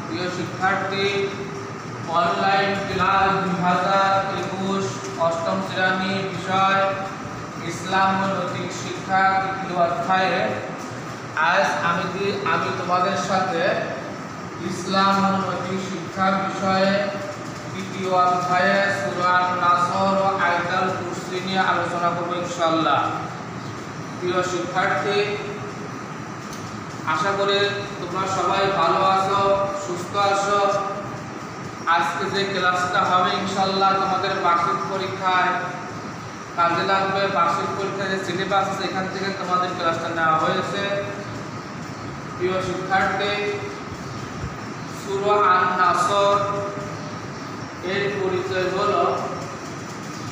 প্রিয় শিক্ষার্থী online class দুই হাজার একুশ অষ্টম শ্রেণি বিষয়, ইসলাম নৈতিক শিক্ষা তৃতীয় অধ্যায়ে। আজ আমি আমি তোমাদের সাথে ইসলাম নৈতিক শিক্ষা বিষয়ে তৃতীয় অধ্যায়ে সুরান নাসর ও আয়তাল আলোচনা করব ইনশাল্লাহ প্রিয় শিক্ষার্থী আশা করি তোমরা সবাই ভালো আছো, সুস্থ আছো। আজকে যে ক্লাসটা হবে ইনশাল্লাহ তোমাদের বার্ষিক পরীক্ষায় কাজে লাগবে। বার্ষিক পরীক্ষায় যে সিলেবাস আছে, এখান থেকে তোমাদের ক্লাসটা নেওয়া হয়েছে। প্রিয় শিক্ষার্থী, সুরা নাসর এর পরিচয় হলো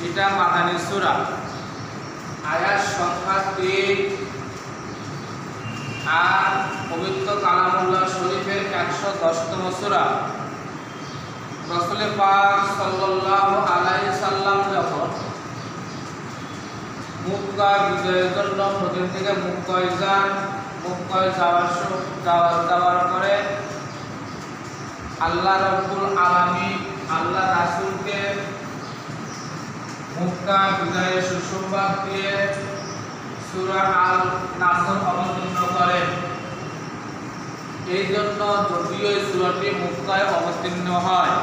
এটা মাদানী সুরা। আয়াত সংখ্যা তিন। আর পবিত্র কালামুল্লাহ শরীফের একশো দশতম সুরা। রসুলের পাক সাল্লাল্লাহু আলাইহি সাল্লাম যখন বিজয়ের জন্য মদিনা থেকে যান, মুক্কায় যাওয়ার যাওয়ার যাওয়ার পরে আল্লাহ রব্বুল আলামিন আল্লাহ রাসূলকে মুক্কা বিজয়ের সুসংবাদ দিয়ে সূরা আল নাসর অবতীর্ণ করেন এই জন্য যদিও এই সূরাটি মুক্কায় অবতীর্ণ হয়,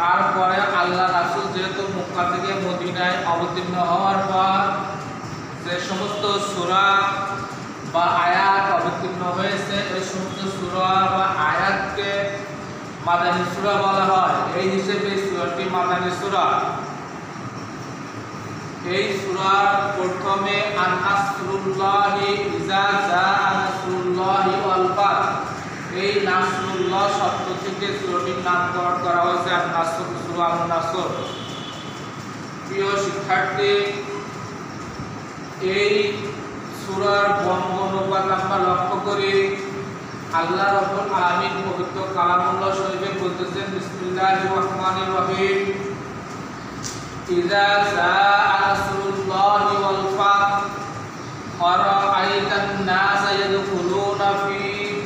তারপরে আল্লাহ রাসূল যেহেতু মক্কা থেকে মদিনায় অবতীর্ণ হওয়ার পর যে সমস্ত সূরা বা আয়াত অবতীর্ণ হয়েছে, এই সমস্ত সূরা বা আয়াতকে মাদানী সূরা বলা হয়। এই হিসেবে সূরাটি মাদানী সূরা। এই সূরার প্রথমে আন নাসরুল্লাহি ইজা জাআ নাসরুল্লাহি ওয়াল ফাত এই নাসরুল্লাহ শব্দ থেকে সূরাটির নামকরণ করা হয়েছে আন প্রিয় শিক্ষার্থী, এই সূরার বঙ্গ অনুবাদ আমরা লক্ষ্য করি, আল্লাহ রাব্বুল আলামিন পবিত্র কালামুল্লাহ শরীফে বলতেছেন, বিসমিল্লাহির রহমানির রহিম। إذا جاء نصر الله والفتح ورأيت الناس يدخلون في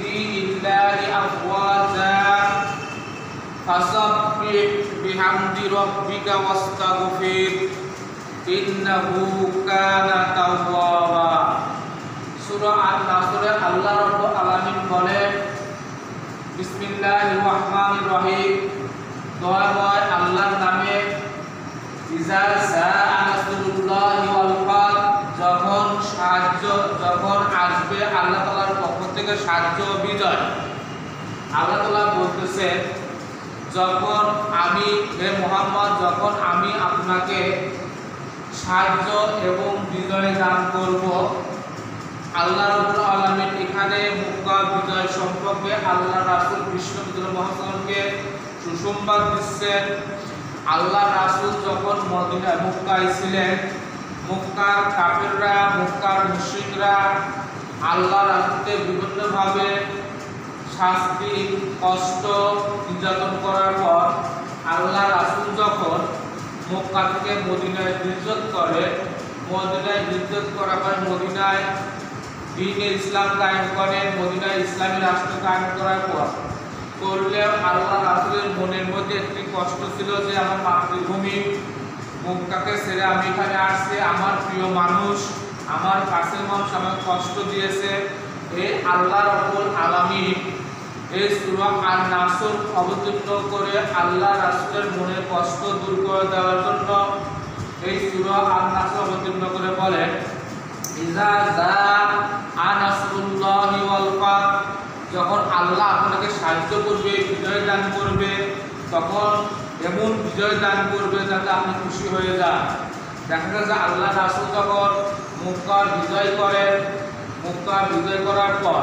دين الله أفواجا فسبح بحمد ربك واستغفر إنه كان توابا সূরা আন-নাসরে আল্লাহ রাব্বুল আলামিন বলেন বিসমিল্লাহির রহমানির রহিম দয়াময় আল্লাহর নামে যখন সাহায্য, যখন আসবে আল্লাহ তাআলার পক্ষ থেকে সাহায্য বিজয়। আল্লাহ তাআলা বলতেছে, যখন আমি, হে মুহাম্মদ, যখন আমি আপনাকে সাহায্য এবং বিজয় দান করব, আল্লাহ রাব্বুল আলামিন এখানে মক্কা বিজয় সম্পর্কে আল্লাহ রাসূল বিষ্ণু মহাসনকে সুসংবাদ দিচ্ছেন। আল্লাহ রাসুল যখন মদিনা মক্কায় ছিলেন, মক্কার কাফেররা, মক্কার মুশরিকরা আল্লাহ রাসূলকে বিভিন্নভাবে শাস্তি, কষ্ট নির্যাতন করার পর আল্লাহ রাসূল যখন মক্কা থেকে মদিনায় হিজরত করে, মদিনায় হিজরত করার পর মদিনায় দিনে ইসলাম কায়েম করেন মদিনায় ইসলামী রাষ্ট্র কায়েম করার পর করলেও আল্লাহ রাসুলের মনের মধ্যে একটি কষ্ট ছিল যে আমার মাতৃভূমি মক্কাকে ছেড়ে আমি এখানে আসছি। আমার প্রিয় মানুষ, আমার কাছের মানুষ আমাকে কষ্ট দিয়েছে। এই আল্লাহ রব্বুল আলামিন এই সূরা আর নাসর অবতীর্ণ করে আল্লাহ রাসূলের মনের কষ্ট দূর করে দেওয়ার জন্য এই সূরা আর নাসর অবতীর্ণ করে বলেন ইজা ওয়াল ফাত যখন আল্লাহ আপনাকে সাহায্য করবে, বিজয় দান করবে, তখন এমন বিজয় দান করবে যাতে আপনি খুশি হয়ে যান। দেখা যাচ্ছে আল্লাহ রাসুল যখন মুক্কার বিজয় করেন। মুক্কার বিজয় করার পর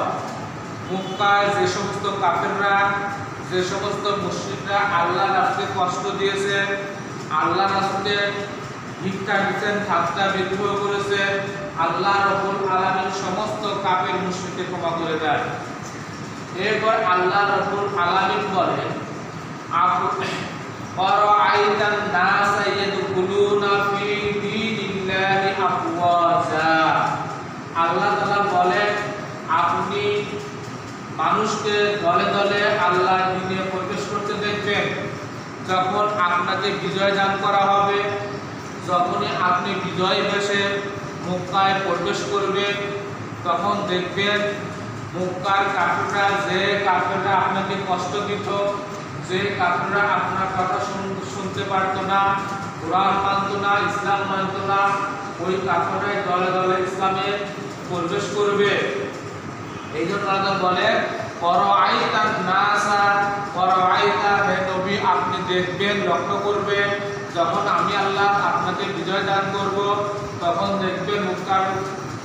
মুক্কায় যে সমস্ত কাপেররা যে সমস্ত মুসলিমরা আল্লাহ রাসুলকে কষ্ট দিয়েছে আল্লাহ রাসুলকে ভিক্ষা দিচ্ছেন ঠাট্টা বিদ্রোহ করেছে, আল্লাহ রবুল আলামিন সমস্ত কাপের মুশরিককে ক্ষমা করে দেন। এরপর আল্লাহ রবুল আলামিন বলেন আরাআইতান নাসা ইয়াদখুলুনা ফি দীনিল্লাহি আফওয়াজা। আল্লাহ তাআলা বলেন, আপনি মানুষকে দলে দলে আল্লাহর দিনে প্রবেশ করতে দেখবেন। যখন আপনাকে বিজয় দান করা হবে, যখনই আপনি বিজয় বেশে মক্কায় প্রবেশ করবেন, তখন দেখবেন মক্কার কাপড়টা যে কাপড়টা আপনাকে কষ্ট দিত, যে কাপড়রা আপনার কথা শুন- শুনতে পারতো না, কোরআন মানত না, ইসলাম মানত না, ওই কাপড়ায় দলে দলে ইসলামে প্রবেশ করবে। এই জন্য বলে পরআইতা নাসা পরআইতা হে নবী আপনি দেখবেন, লক্ষ্য করবেন, যখন আমি আল্লাহ আপনাকে বিজয় দান করব, তখন দেখবেন মুক্তার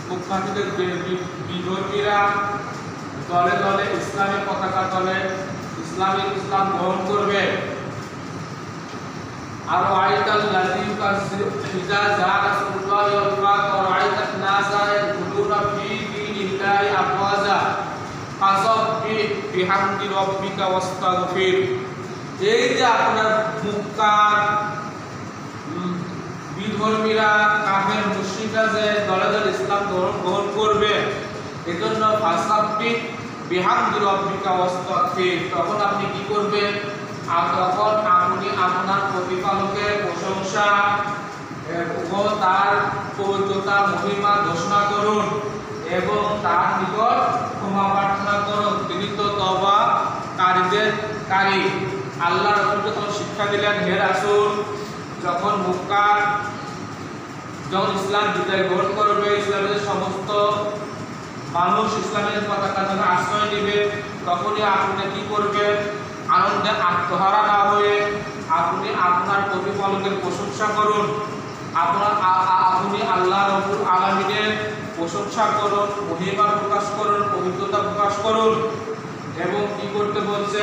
মুখাতিদের বিধর্মীরা দলে দলে ইসলামের পতাকা তলে ইসলামিক ইসলাম গ্রহণ করবে। আর আইতাল লাযী ইজা যা রাসূলুল্লাহ ওয়াল আর আইতান নাসা ইয়াদখুলুনা ফি বিহামদি এই যে আপনার মুক্কার উম, বিধর্মীরা কাফের মুশরিকরা যে দলে দলে ইসলাম গ্রহণ করবে। এজন্য ফাসাব্বি বিহামদি রাব্বিকা ওয়াস্তাগফির। তখন আপনি কি করবেন? আর তখন আপনি আপনার প্রতিপালকের প্রশংসা ও তার পবিত্রতা, মহিমা ঘোষণা করুন, এবং তার নিকট ক্ষমা প্রার্থনা করুন। তিনি তো তবা কারীদের কারী। আল্লাহ রসুলকে তখন শিক্ষা দিলেন, হে রাসূল, যখন মুক্কার, যখন ইসলাম বিদায় গ্রহণ করবে, ইসলামের সমস্ত মানুষ ইসলামের পতাকা যখন আশ্রয় নেবে, তখনই আপনি কি করবেন? আনন্দে আত্মহারা না হয়ে আপনি আপনার প্রতিপালকের প্রশংসা করুন। আপনার আপনি আল্লাহ রবুল আলমিনের প্রশংসা করুন, মহিমা প্রকাশ করুন, পবিত্রতা প্রকাশ করুন এবং কি করতে বলছে?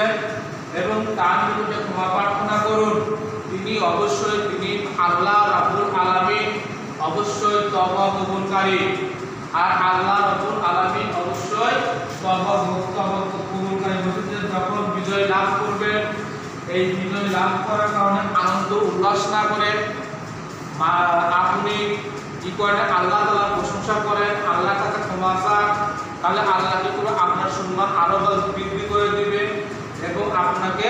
এবং তার বিরুদ্ধে ক্ষমা প্রার্থনা করুন। তিনি অবশ্যই তিনি আল্লাহ রাবুল আলামিন, অবশ্যই তবা কবুলকারী। আর আল্লাহ রাবুল আলামিন অবশ্যই তবা কবুলকারী বলতে যখন বিজয় লাভ করবেন, এই বিজয় লাভ করার কারণে আনন্দ, উল্লাস না করে আপনি কি করেন? আল্লাহ তাআলার প্রশংসা করেন, আল্লাহ কাছে ক্ষমা চান, তাহলে আল্লাহ কি করে? আপনার সম্মান আরও বৃদ্ধি করে দিবে এবং আপনাকে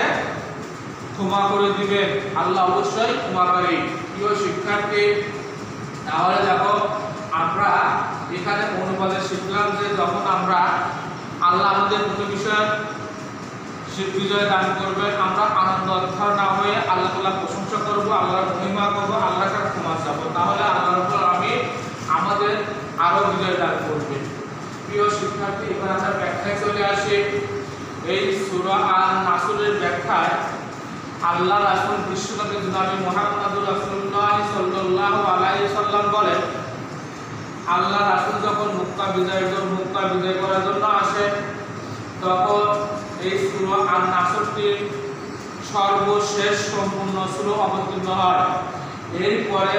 ক্ষমা করে দিবেন আল্লাহ অবশ্যই ক্ষমাকারী। প্রিয় শিক্ষার্থী, তাহলে দেখো, আমরা এখানে অনুবাদে শিখলাম যে যখন আমরা আল্লাহ আমাদের কোনো বিষয় বিজয় দান করবেন, আমরা আনন্দ অধ্যয় না হয়ে আল্লাহ তাআলা প্রশংসা করব, আল্লাহর মহিমা করব, আল্লাহর ক্ষমা চাবো, তাহলে আল্লাহর রাব্বুল আমি আমাদের আরও বিজয় দান করবে। প্রিয় শিক্ষার্থী, এবার আমরা ব্যাখ্যায় চলে আসি। এই সূরা আন নাসুরের ব্যাখ্যায় আল্লাহ রাসূল বিশ্বনবী জনাবে মুহাম্মদুর রাসূলুল্লাহ সাল্লাল্লাহু আলাইহি সাল্লাম বলেন আল্লাহ রাসূল যখন মক্কা বিজয়ের জন্য মক্কা বিজয় করার জন্য আসে, তখন এই সূরা আন নাসরটির সর্বশেষ সম্পূর্ণ সূরা অবতীর্ণ হয়। এরপরে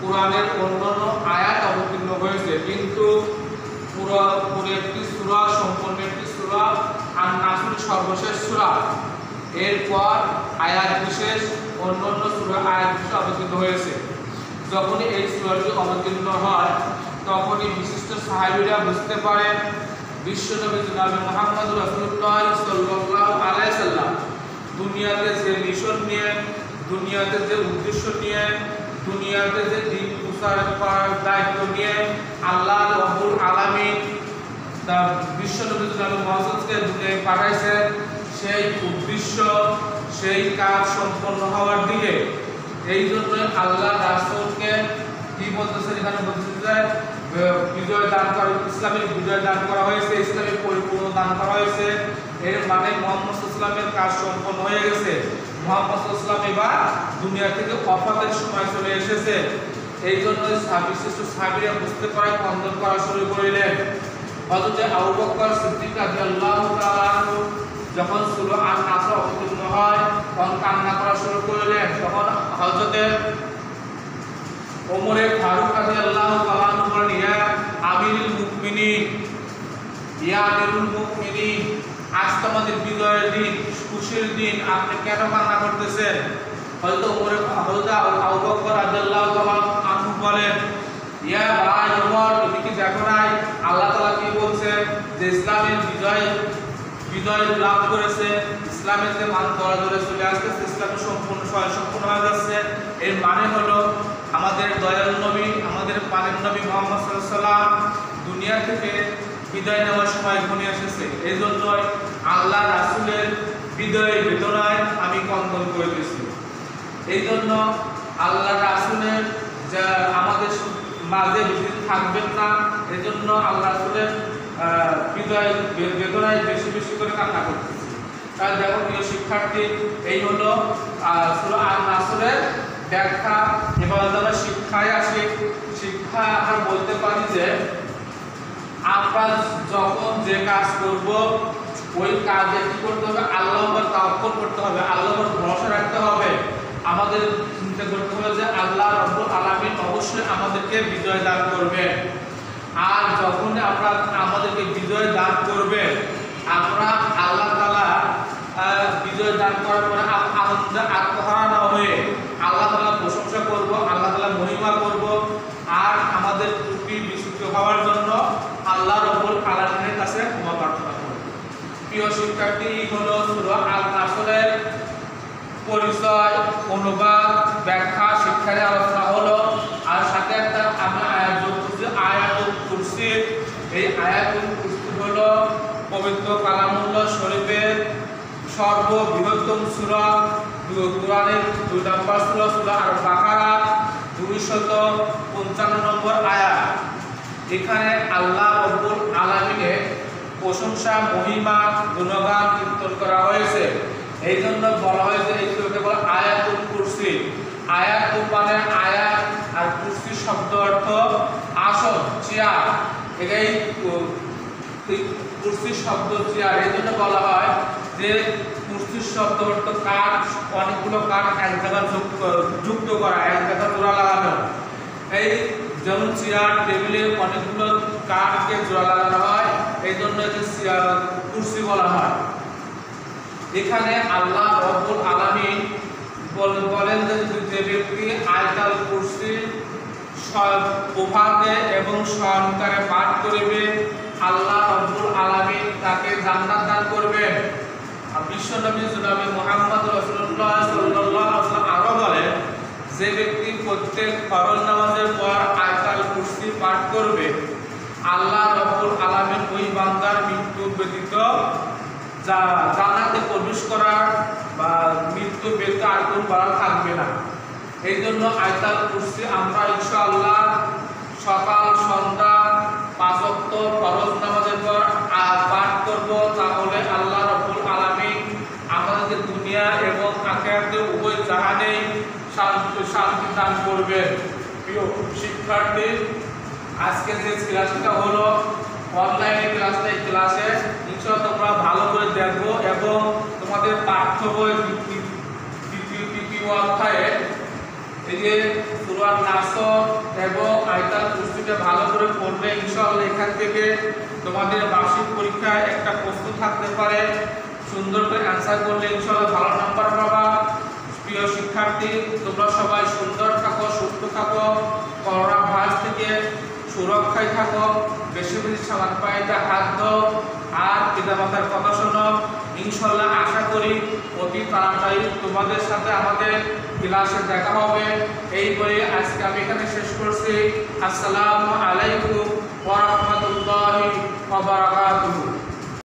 কোরআনের অন্যান্য আয়াত অবতীর্ণ হয়েছে। কিন্তু পুরো পুরো একটি সূরা, সম্পূর্ণ একটি সূরা আন নাসর সর্বশেষ সূরা। এরপর আয়াত বিশেষ, অন্যান্য সূরা আয়াত বিশেষ অবতীর্ণ হয়েছে। যখন এই সূরাটি অবতীর্ণ হয় তখনই বিশিষ্ট সাহাবীরা বুঝতে পারেন বিশ্বনবী জনাবে মুহাম্মদ রাসূলুল্লাহ সাল্লাল্লাহু আলাইহি সাল্লাম দুনিয়াতে যে মিশন নিয়ে দুনিয়াতে যে উদ্দেশ্য নিয়ে দুনিয়াতে যে দিন প্রচার করার দায়িত্ব নিয়ে আল্লাহ রব্বুল আলামিন তা বিশ্বনবী জনাবে মুহাম্মদকে দুনিয়ায় পাঠাইছেন সেই উদ্দেশ্য সেই কাজ সম্পন্ন হওয়ার দিকে এই জন্য আল্লাহ রাসূলকে কি বলতেছে এখানে বলতেছে যে আহ, বিজয় দান করা, ইসলামের বিজয় দান করা হয়েছে, ইসলামের পরিপূর্ণ দান করা হয়েছে। এর মানে মোহাম্মদ ইসলামের কাজ সম্পন্ন হয়ে গেছে। মোহাম্মদ ইসলাম এবার দুনিয়া থেকে অফাতের সময় চলে এসেছে। এই জন্য বিশিষ্ট সাহাবীরা বুঝতে পারে খন্দন করা শুরু করিলেন। হযরত আবু বকর সিদ্দিক যখন সূরা আন নাসর অবতীর্ণ হয়, তখন কান্না করা শুরু করলেন। তখন হযরতে ওমরে ফারুক রাদিয়াল্লাহু তাআলা আনহু বলেন ইয়া আমিরুল মুমিনিন ইয়া আমিরুল মুমিনিন আজ তো আমাদের বিজয়ের দিন, খুশির দিন, আপনি কেন কান্না করতেছেন? হয়তো ওমরে হযরত আবু বকর রাদিয়াল্লাহু তাআলা আনহু বলেন, ইয়া ভাই কি দেখো নাই? আল্লাহ তাআলা কি বলছে? যে ইসলামের বিজয় বিজয় লাভ করেছে, ইসলামের যে মান ধরা ধরে চলে আসতেছে, ইসলাম সম্পূর্ণ সম্পূর্ণ হয়ে যাচ্ছে। এর মানে হলো আমাদের দয়াল নবী, আমাদের পানের নবী মোহাম্মদ দুনিয়া থেকে বিদায় নেওয়ার সময় ঘনিয়ে এসেছে। এই জন্যই আল্লাহ রাসুলের বিদয় বেদনায় আমি কন্দন করিতেছি এই জন্য আল্লাহ রাসুলের যা আমাদের মাঝে বেশি থাকবেন না, এই জন্য আল্লাহ রাসুলের হৃদয় বেদনায় বেশি বেশি করে কান্না করতেছি। তাই দেখো, প্রিয় শিক্ষার্থী, এই হলো আল নাসরের ব্যাখ্যা। এবার আমরা শিক্ষায় আসি, শিক্ষা আমরা বলতে পারি যে আমরা যখন যে কাজ করব ওই কাজে কি করতে হবে? আল্লাহ উপর তাওয়াক্কুল করতে হবে আল্লাহ উপর ভরসা রাখতে হবে। আমাদের চিন্তা করতে হবে যে আল্লাহ রব্বুল আলামিন অবশ্যই আমাদেরকে বিজয় দান করবে। আর যখন আমরা আমাদেরকে বিজয় দান করবে আমরা আল্লাহ আহ, বিজয় দান করার পরে আনন্দে আত্মহারা না হয়ে আল্লাহ তাআলা প্রশংসা করব আল্লাহ তাআলা মহিমা করব আর আমাদের ত্রুটি বিশুদ্ধ হওয়ার জন্য আল্লাহ রব্বুল আলামিনের কাছে ক্ষমা প্রার্থনা করব প্রিয় শিক্ষার্থী হলো সূরা আল পরিচয়, অনুবাদ, ব্যাখ্যা, শিক্ষার আলোচনা হলো। আর সাথে একটা আমরা আয়াত করছি, আয়াতুল কুরসি। এই আয়াতুল কুরসি হলো পবিত্র কালামুল্লাহ শরীফের সর্ববৃহত্তম সূরা। কোরআনের দুই নম্বর সূরা সূরা আর বাকারা দুইশত পঞ্চান্ন নম্বর আয়াত। এখানে আল্লাহ রব্বুল আলামিনের প্রশংসা, মহিমা, গুণগান কীর্তন করা হয়েছে। এই জন্য বলা হয়েছে এই সূরাকে বলা আয়াতুল কুরসি। আয়াত মানে আয়াত আর কুরসি শব্দ অর্থ আসন, চেয়ার। এটাই কুরসি শব্দ, চেয়ার। এই জন্য বলা হয় যে কুরসির শব্দ অর্থ কাঠ, অনেকগুলো কাঠ এক জায়গায় যুক্ত যুক্ত করা, এক জায়গায় জোড়া লাগানো। এই যেমন চেয়ার, টেবিলে অনেকগুলো কাঠকে জোড়া লাগানো হয় এই জন্য একে কুরসি বলা হয়। এখানে আল্লাহ রব্বুল আলামিন বল- বলেন যে ব্যক্তি আয়তাল কুরসি প্রভাতে এবং সহকারে পাঠ করিবে, আল্লাহ রব্বুল আলামিন তাকে জান্নাত দান করবেন। আর বিশ্ব নবী জনাবে মুহাম্মদ রাসূলুল্লাহ সাল্লাল্লাহু আলাইহি ওয়াসাল্লাম আরও বলেন যে ব্যক্তি প্রত্যেক ফরজ নামাজের পর আয়তাল কুরসি পাঠ করবে, আল্লাহ রব্বুল আলামিন ওই বান্দার মৃত্যু ব্যতীত যা জান্নাতে প্রবেশ করার বা মৃত্যু ব্যতীত আর কোনো বাড়া থাকবে না। এই জন্য আয়তাল কুরসি আমরা ইনশাআল্লাহ সকাল, সন্ধ্যা, পাঁচ ওয়াক্ত ফরজ নামাজের পর আর পাঠ করব তাহলে আল্লাহ রাব্বুল আলামিন আমাদেরকে দুনিয়া এবং আখিরাতে উভয় জাহানেই শান্তি শান্তি দান করবেন প্রিয় শিক্ষার্থী, আজকে যে ক্লাসটা হলো অনলাইনে ক্লাসটা, এই ক্লাসে ইনশাআল্লাহ তোমরা ভালো করে দেখো এবং তোমাদের পাঠ্য বই দ্বিতীয় অধ্যায়ে এই যে সুরাত নাসর এবং আয়তাল কুরসিটা ভালো করে পড়বে ইনশাআল্লাহ এখান থেকে তোমাদের বার্ষিক পরীক্ষায় একটা প্রশ্ন থাকতে পারে। সুন্দর করে অ্যান্সার করলে ইনশাআল্লাহ ভালো নাম্বার পাবা। প্রিয় শিক্ষার্থী তোমরা সবাই সুন্দর থাকো সুস্থ থাকো করোনা ভাইরাস থেকে সুরক্ষায় থাকো, বেশি বেশি সালাদ তা হাত দাও, আর পিতামাতার কথা শোনো। ইনশাল্লাহ আশা করি অতি তাড়াতাড়ি তোমাদের সাথে আমাদের ক্লাসে দেখা হবে। এই বলে আজকে আমি এখানে শেষ করছি। আসসালামু আলাইকুম ওয়া রাহমাতুল্লাহি ওয়া বারাকাতুহু।